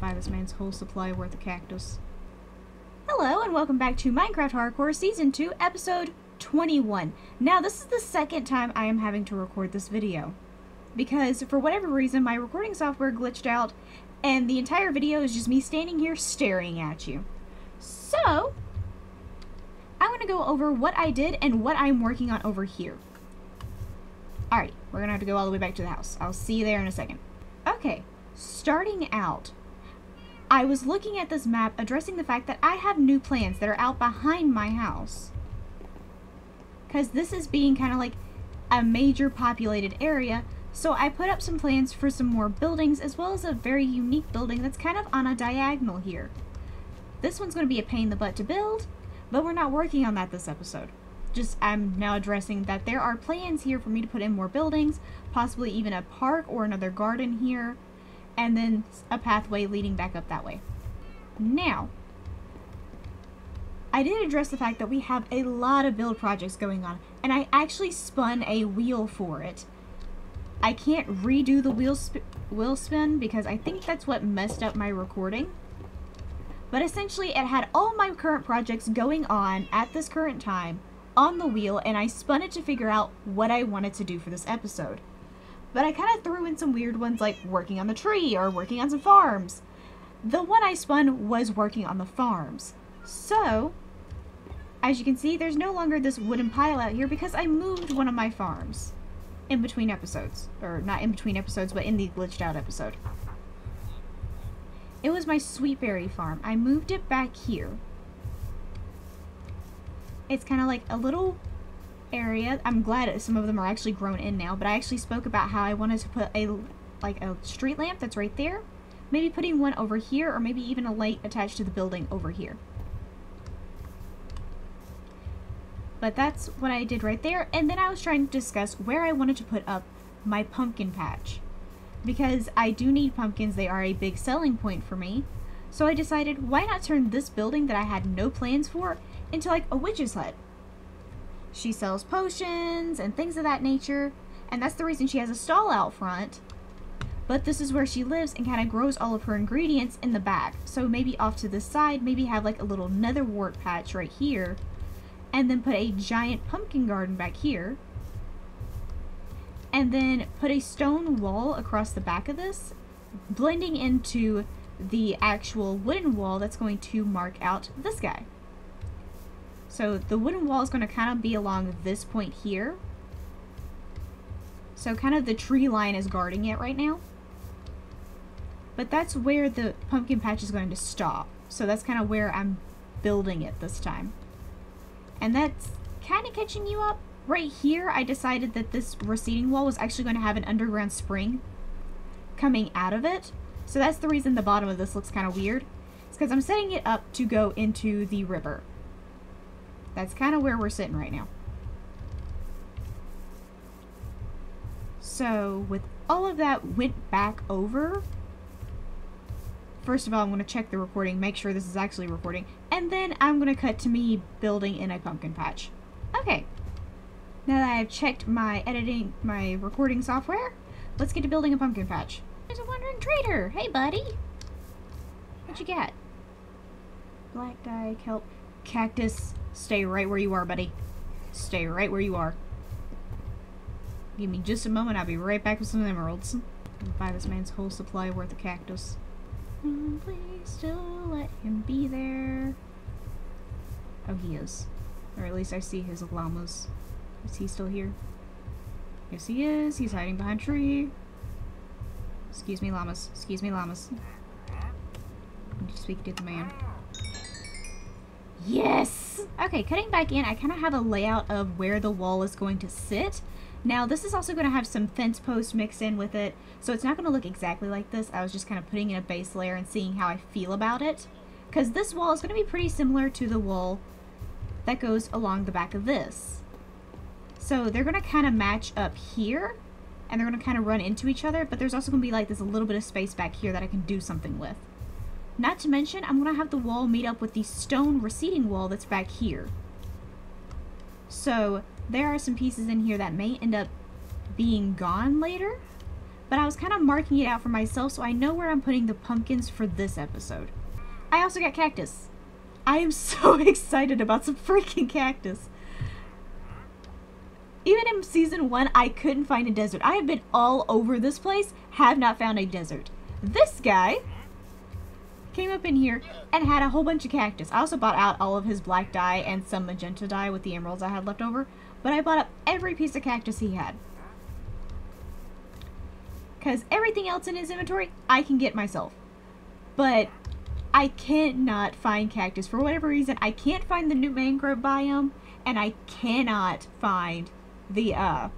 buy this man's whole supply worth of cactus. Hello and welcome back to Minecraft Hardcore Season 2, Episode 21. Now this is the second time I am having to record this video. Because for whatever reason my recording software glitched out and the entire video is just me standing here staring at you. So, I want to go over what I did and what I'm working on over here. Alright, we're going to have to go all the way back to the house. I'll see you there in a second. Okay, starting out, I was looking at this map addressing the fact that I have new plans that are out behind my house. Because this is being kind of like a major populated area, so I put up some plans for some more buildings as well as a very unique building that's kind of on a diagonal here. This one's going to be a pain in the butt to build, but we're not working on that this episode. Just I'm now addressing that there are plans here for me to put in more buildings, possibly even a park or another garden here, and then a pathway leading back up that way. Now, I did address the fact that we have a lot of build projects going on, and I actually spun a wheel for it. I can't redo the wheel, sp wheel spin because I think that's what messed up my recording. But essentially, it had all my current projects going on at this current time on the wheel, and I spun it to figure out what I wanted to do for this episode. But I kind of threw in some weird ones like working on the tree or working on some farms. The one I spun was working on the farms. So, as you can see, there's no longer this wooden pile out here because I moved one of my farms in between episodes. Or not in between episodes, but in the glitched out episode. It was my sweetberry farm. I moved it back here. It's kind of like a little area. I'm glad some of them are actually grown in now, but I actually spoke about how I wanted to put a like a street lamp that's right there. Maybe putting one over here, or maybe even a light attached to the building over here. But that's what I did right there, and then I was trying to discuss where I wanted to put up my pumpkin patch because I do need pumpkins. They are a big selling point for me. So I decided, why not turn this building that I had no plans for into like a witch's hut? She sells potions and things of that nature, and that's the reason she has a stall out front. But this is where she lives and kind of grows all of her ingredients in the back. So maybe off to the side, maybe have like a little nether wart patch right here, and then put a giant pumpkin garden back here and then put a stone wall across the back of this, blending into the actual wooden wall that's going to mark out this guy. So the wooden wall is going to kind of be along this point here. So kind of the tree line is guarding it right now. But that's where the pumpkin patch is going to stop. So that's kind of where I'm building it this time. And that's kind of catching you up right here, I decided that this receding wall was actually going to have an underground spring coming out of it. So that's the reason the bottom of this looks kind of weird. It's because I'm setting it up to go into the river. That's kind of where we're sitting right now. So with all of that went back over, first of all, I'm going to check the recording, make sure this is actually recording, and then I'm going to cut to me building in a pumpkin patch. Okay, now that I've checked my editing, my recording software, let's get to building a pumpkin patch. There's a wandering trader. Hey, buddy. What you got? Black dye, kelp, cactus. Stay right where you are, buddy. Stay right where you are. Give me just a moment. I'll be right back with some emeralds. Buy this man's whole supply worth of cactus. Mm, please still let him be there. Oh, he is. Or at least I see his llamas. Is he still here? Yes, he is. He's hiding behind a tree. Excuse me, llamas. Excuse me, llamas. I need to speak to the man. Yes! Okay, cutting back in, I kind of have a layout of where the wall is going to sit. Now, this is also going to have some fence posts mixed in with it, so it's not going to look exactly like this. I was just kind of putting in a base layer and seeing how I feel about it. Because this wall is going to be pretty similar to the wall that goes along the back of this. So they're going to kind of match up here, and they're going to kind of run into each other, but there's also going to be like this little bit of space back here that I can do something with. Not to mention, I'm going to have the wall meet up with the stone receding wall that's back here. So there are some pieces in here that may end up being gone later, but I was kind of marking it out for myself so I know where I'm putting the pumpkins for this episode. I also got cactus. I am so excited about some freaking cactus. Even in season one, I couldn't find a desert. I have been all over this place, have not found a desert. This guy came up in here and had a whole bunch of cactus. I also bought out all of his black dye and some magenta dye with the emeralds I had left over, but I bought up every piece of cactus he had. Because everything else in his inventory, I can get myself. But I cannot find cactus. For whatever reason, I can't find the new mangrove biome, and I cannot find the uh,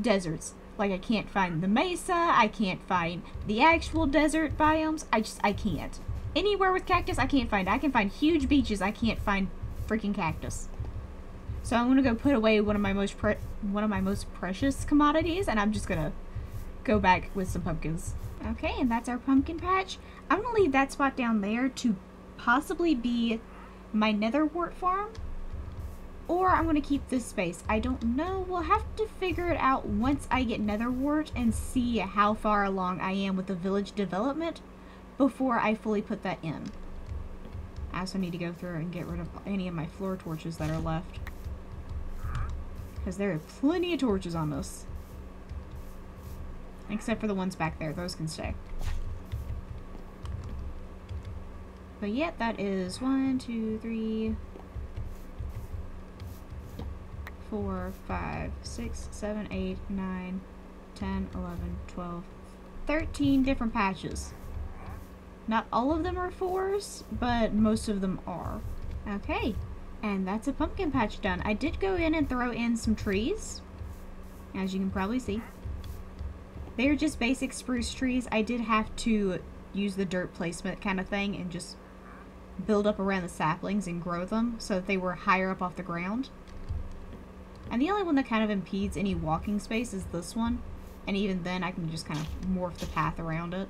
deserts. Like, I can't find the mesa, I can't find the actual desert biomes. I just, I can't. Anywhere with cactus, I can't find. I can find huge beaches, I can't find freaking cactus. So I'm gonna go put away one of my most one of my most precious commodities, and I'm just gonna go back with some pumpkins. Okay, and that's our pumpkin patch. I'm gonna leave that spot down there to possibly be my nether wart farm. Or I'm gonna keep this space. I don't know. We'll have to figure it out once I get nether wart and see how far along I am with the village development before I fully put that in. I also need to go through and get rid of any of my floor torches that are left. Because there are plenty of torches on this. Except for the ones back there. Those can stay. But yeah, that is one, two, three, four, five, six, seven, eight, nine, ten, eleven, twelve, thirteen different patches. Not all of them are fours, but most of them are. Okay, and that's a pumpkin patch done. I did go in and throw in some trees, as you can probably see. They're just basic spruce trees. I did have to use the dirt placement kind of thing and just build up around the saplings and grow them so that they were higher up off the ground. And the only one that kind of impedes any walking space is this one. And even then I can just kind of morph the path around it.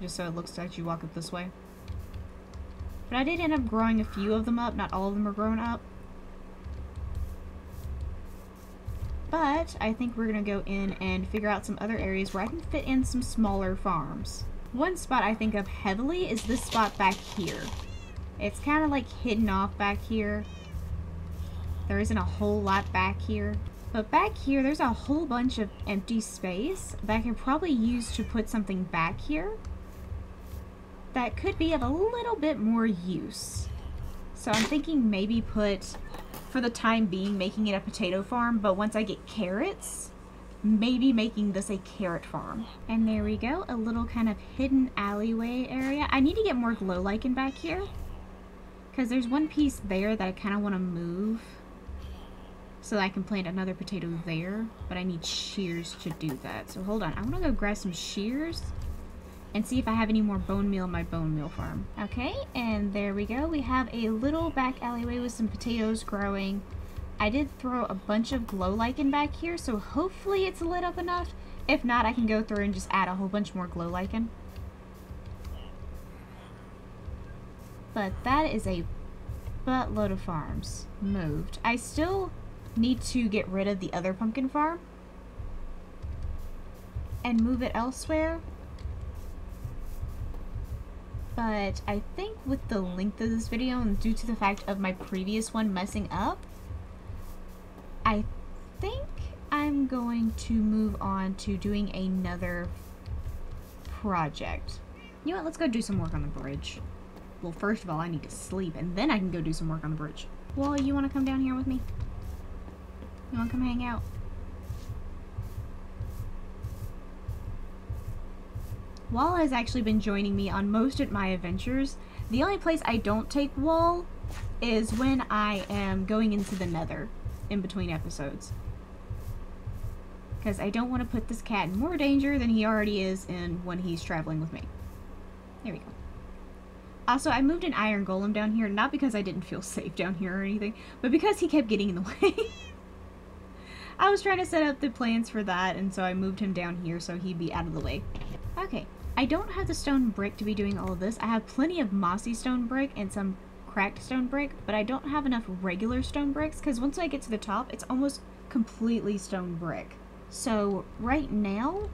Just so it looks like you walk up this way. But I did end up growing a few of them up. Not all of them are grown up. But I think we're going to go in and figure out some other areas where I can fit in some smaller farms. One spot I think of heavily is this spot back here. It's kind of like hidden off back here. There isn't a whole lot back here. But back here, there's a whole bunch of empty space that I could probably use to put something back here that could be of a little bit more use. So I'm thinking maybe put for the time being making it a potato farm, but once I get carrots, maybe making this a carrot farm. And there we go, a little kind of hidden alleyway area. I need to get more glow lichen back here. Because there's one piece there that I kind of want to move so that I can plant another potato there, but I need shears to do that. So hold on, I'm going to go grab some shears and see if I have any more bone meal in my bone meal farm. Okay, and there we go. We have a little back alleyway with some potatoes growing. I did throw a bunch of glow lichen back here, so hopefully it's lit up enough. If not, I can go through and just add a whole bunch more glow lichen. But that is a buttload of farms moved. I still need to get rid of the other pumpkin farm and move it elsewhere but I think with the length of this video and due to the fact of my previous one messing up, I think I'm going to move on to doing another project. You know what, let's go do some work on the bridge. Well, first of all, I need to sleep, and then I can go do some work on the bridge. Well, you want to come down here with me? You want to come hang out? Wall has actually been joining me on most of my adventures. The only place I don't take Wall is when I am going into the nether in between episodes. Because I don't want to put this cat in more danger than he already is in when he's traveling with me. There we go. Also, I moved an iron golem down here, not because I didn't feel safe down here or anything, but because he kept getting in the way. I was trying to set up the plans for that, and so I moved him down here so he'd be out of the way. Okay, I don't have the stone brick to be doing all of this. I have plenty of mossy stone brick and some cracked stone brick, but I don't have enough regular stone bricks because once I get to the top, it's almost completely stone brick. So right now,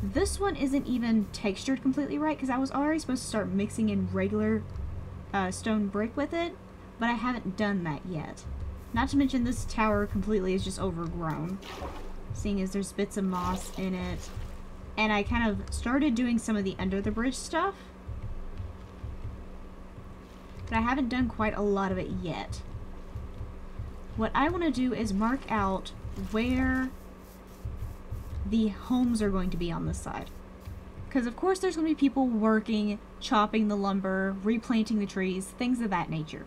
this one isn't even textured completely right because I was already supposed to start mixing in regular uh, stone brick with it, but I haven't done that yet. Not to mention this tower completely is just overgrown, seeing as there's bits of moss in it. And I kind of started doing some of the under the bridge stuff, but I haven't done quite a lot of it yet. What I want to do is mark out where the homes are going to be on this side. Because of course there's going to be people working, chopping the lumber, replanting the trees, things of that nature.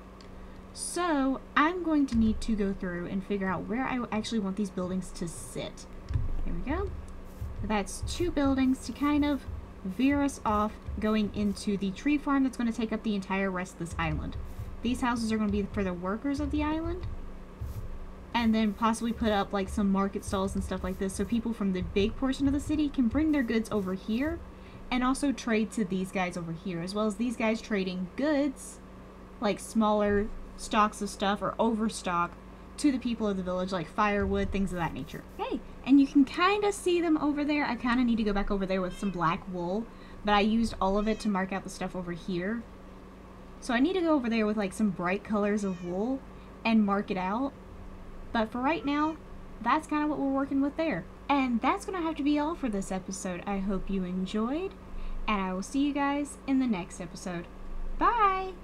So I'm going to need to go through and figure out where I actually want these buildings to sit. Here we go. That's two buildings to kind of veer us off going into the tree farm that's going to take up the entire rest of this island. These houses are going to be for the workers of the island. And then possibly put up like some market stalls and stuff like this so people from the big portion of the city can bring their goods over here and also trade to these guys over here as well as these guys trading goods like smaller stocks of stuff or overstock to the people of the village like firewood things of that nature. Okay, and you can kind of see them over there. I kind of need to go back over there with some black wool but i used all of it to mark out the stuff over here. So i need to go over there with like some bright colors of wool and mark it out. But for right now that's kind of what we're working with there. And that's going to have to be all for this episode. I hope you enjoyed and i will see you guys in the next episode. Bye